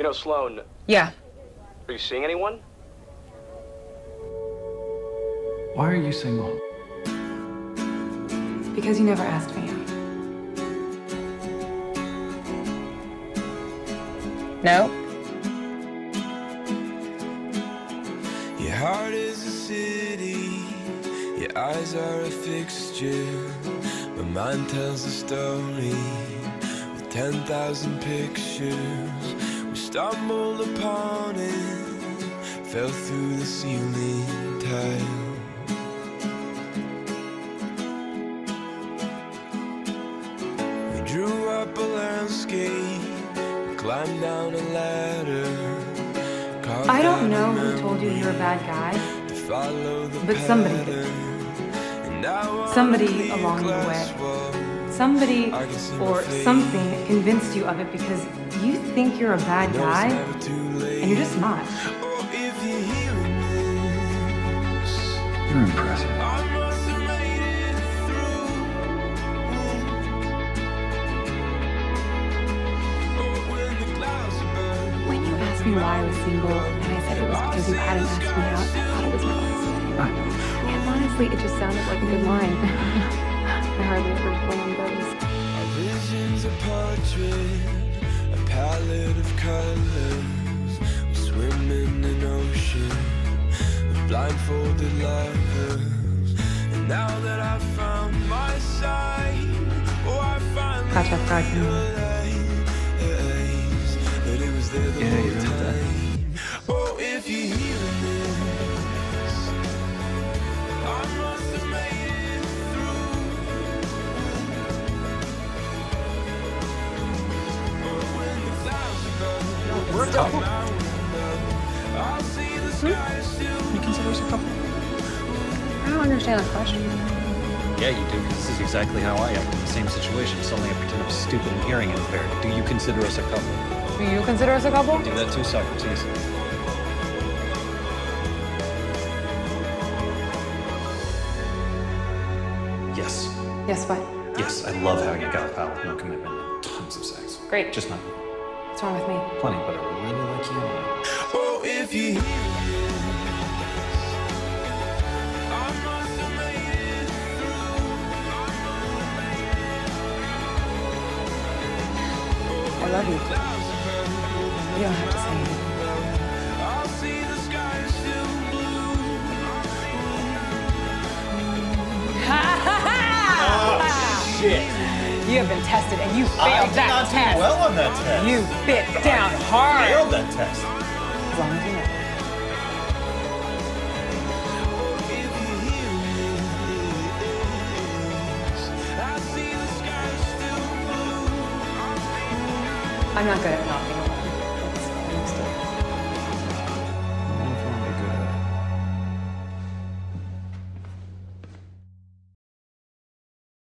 You know, Sloan, Yeah. are you seeing anyone? Why are you single? Because you never asked me out. No? Your heart is a city, your eyes are a fixture. My mind tells a story with 10,000 pictures. Stumbled upon it, fell through the ceiling tile. We drew up a landscape, climbed down a ladder. I don't know who told you you're a bad guy, to follow the but somebody did. pattern. And now I'm Somebody along the way. Wall. Somebody I can see my or something convinced you of it because you think you're a bad guy, never too late. and you're just not. Oh, you're hearing this, You're impressive. I must have made it through. Oh, when the clouds above, When you asked me why I was single, and I said it was because you hadn't asked me out, I thought it was nice. And honestly, it just sounded like a good line. a a palette of colors. We swim in an ocean of blindfolded lovers. And now that I've found my side, oh, I finally Catch up, realize that it was there the Yeah, whole you're right there. time. Oh, if you're hearing this, a couple. Hmm? You consider us a couple? I don't understand the question. Yeah, you do, because this is exactly how I am in the same situation. Suddenly I pretend I'm stupid and hearing impaired. Do you consider us a couple? Do you consider us a couple? Do that too, Socrates. Yes. Yes, what? Yes, I love how you got a pal with no commitment and tons of sex. Great. Just not What's wrong with me? plenty, but I really like you. Oh, if you hear I love you. You don't have to say anything. I'll see You have been tested and you failed that test. well on that test. You bit down hard. failed that test. As long as you know. I'm not good at not being alone.